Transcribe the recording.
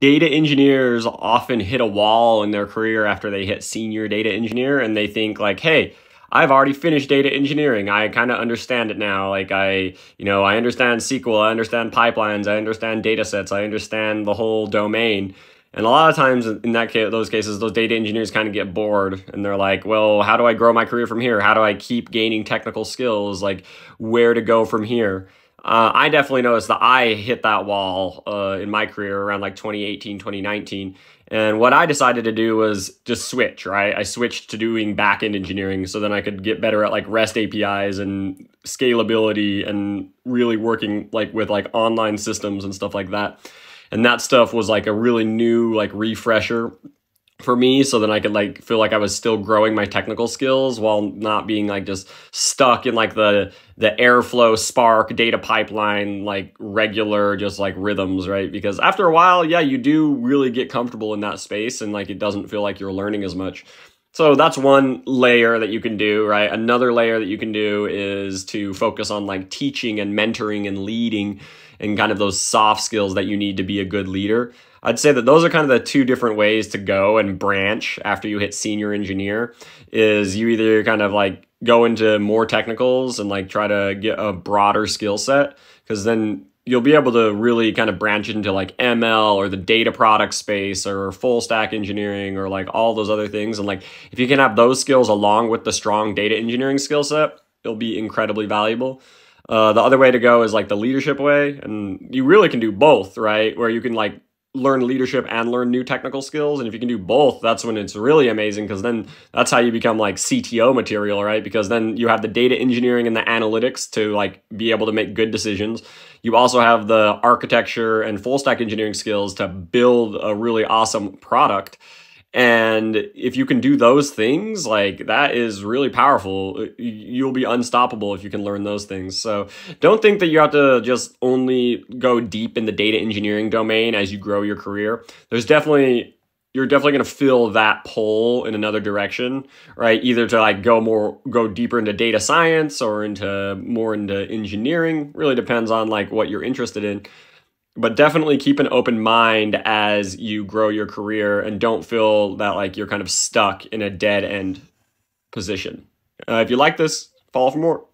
data engineers often hit a wall in their career after they hit senior data engineer and they think like, hey, I've already finished data engineering. I kind of understand it now. Like I, you know, I understand SQL, I understand pipelines, I understand data sets, I understand the whole domain. And a lot of times in that case, those cases, those data engineers kind of get bored and they're like, well, how do I grow my career from here? How do I keep gaining technical skills? Like where to go from here? Uh, I definitely noticed that I hit that wall uh, in my career around like 2018, 2019. And what I decided to do was just switch, right? I switched to doing backend engineering so then I could get better at like REST APIs and scalability and really working like with like online systems and stuff like that. And that stuff was like a really new like refresher for me so then I could like feel like I was still growing my technical skills while not being like just stuck in like the the airflow spark data pipeline like regular just like rhythms right? Because after a while yeah you do really get comfortable in that space and like it doesn't feel like you're learning as much so that's one layer that you can do right? Another layer that you can do is to focus on like teaching and mentoring and leading and kind of those soft skills that you need to be a good leader. I'd say that those are kind of the two different ways to go and branch after you hit senior engineer is you either kind of like go into more technicals and like try to get a broader skill set because then you'll be able to really kind of branch into like ML or the data product space or full stack engineering or like all those other things. And like if you can have those skills along with the strong data engineering skill set, it'll be incredibly valuable. Uh, the other way to go is like the leadership way, and you really can do both, right? Where you can like learn leadership and learn new technical skills. And if you can do both, that's when it's really amazing because then that's how you become like CTO material, right? Because then you have the data engineering and the analytics to like be able to make good decisions. You also have the architecture and full stack engineering skills to build a really awesome product. And if you can do those things, like that is really powerful. Uh, you'll be unstoppable if you can learn those things. So don't think that you have to just only go deep in the data engineering domain as you grow your career. There's definitely you're definitely going to fill that pull in another direction, right? Either to like go more, go deeper into data science or into more into engineering. Really depends on like what you're interested in but definitely keep an open mind as you grow your career and don't feel that like you're kind of stuck in a dead end position. Uh, if you like this, follow for more.